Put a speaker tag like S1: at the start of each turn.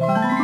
S1: you